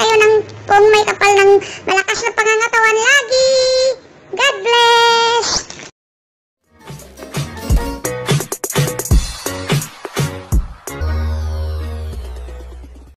kayo ng kung may kapal ng malaki